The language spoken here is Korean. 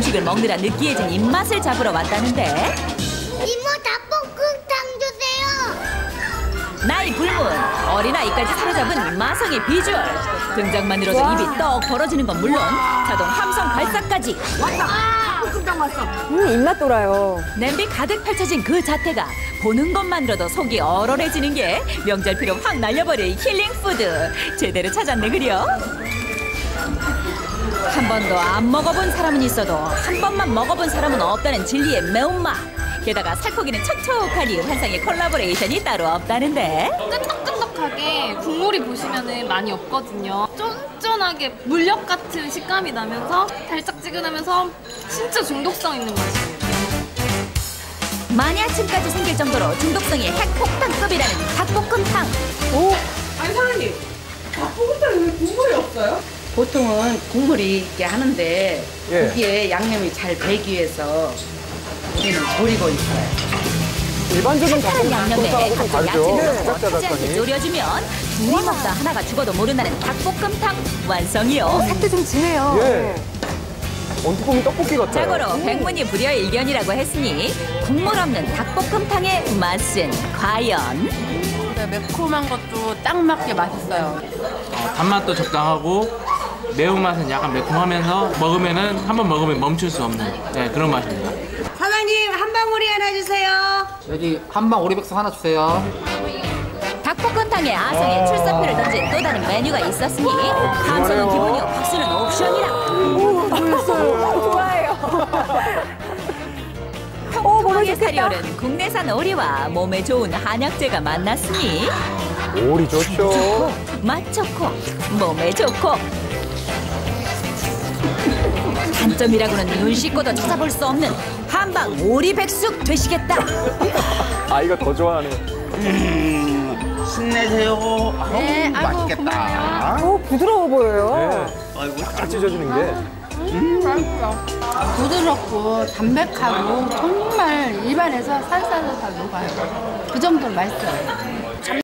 음식을 먹느라 느끼해진 입맛을 잡으러 왔다는데. 이모 닭볶음탕 주세요. 나이 불문 어린아이까지 사로잡은 마성의 비주얼. 등장만으로도 입이 떡 벌어지는 건 물론 자동 함성 발사까지. 음, 입맛 돌아요. 냄비 가득 펼쳐진 그 자태가 보는 것만으로도 속이 얼얼해지는 게 명절 피로 확 날려버릴 힐링 푸드. 제대로 찾았네 그려 한 번도 안 먹어본 사람은 있어도 한 번만 먹어본 사람은 없다는 진리의 매운맛 게다가 살코기는 촉촉하니 환상의 콜라보레이션이 따로 없다는데 끈적끈적하게 국물이 보시면은 많이 없거든요. 쫀쫀하게 물엿 같은 식감이 나면서 달짝지근하면서 진짜 중독성 있는 맛이에요. 마니아층까지 생길 정도로 중독성이 핵폭탄급이라는 닭볶음탕 보통은 국물이 있게 하는데 예. 거기에 양념이 잘 배기 위해서 우리는 졸이고 있어요. 일반적인 한 양념에 각종 다르죠. 야채를 네. 차지하게 졸여주면 둘이 먹다 하나가 죽어도 모른다는 닭볶음탕 완성이요. 색도 좀 진해요. 예. 언뜻 보면 떡볶이 같아요. 자고로 백문이 불여 일견이라고 했으니 국물 없는 닭볶음탕의 맛은 과연? 네, 매콤한 것도 딱 맞게 맛있어요. 단맛도 적당하고 매운맛은 약간 매콤하면서 먹으면은 한 번 먹으면 멈출 수 없는 네, 그런 맛입니다. 사장님 한 방울이 하나 주세요. 여기 한방 오리백숙 하나 주세요. 닭볶음탕에 아성의 출사표를 던진 또 다른 메뉴가 있었으니 감성은 기본이요 박수는 옵션이라 좋아해요. 오, 몸에 살이오른 국내산 오리와 몸에 좋은 한약재가 만났으니 오리 좋죠. 맛 좋고 몸에 좋고 단점이라고는 눈 씻고도 찾아볼 수 없는 한방 오리 백숙 되시겠다. 아이가 더 좋아하네. 힘내세요. 아우, 네, 아이고, 맛있겠다. 오, 부드러워 보여요. 네. 아이고, 딱 찢어지는 게. 부드럽고 담백하고 정말 입안에서 살살살살 녹아요. 그 정도로 맛있어요.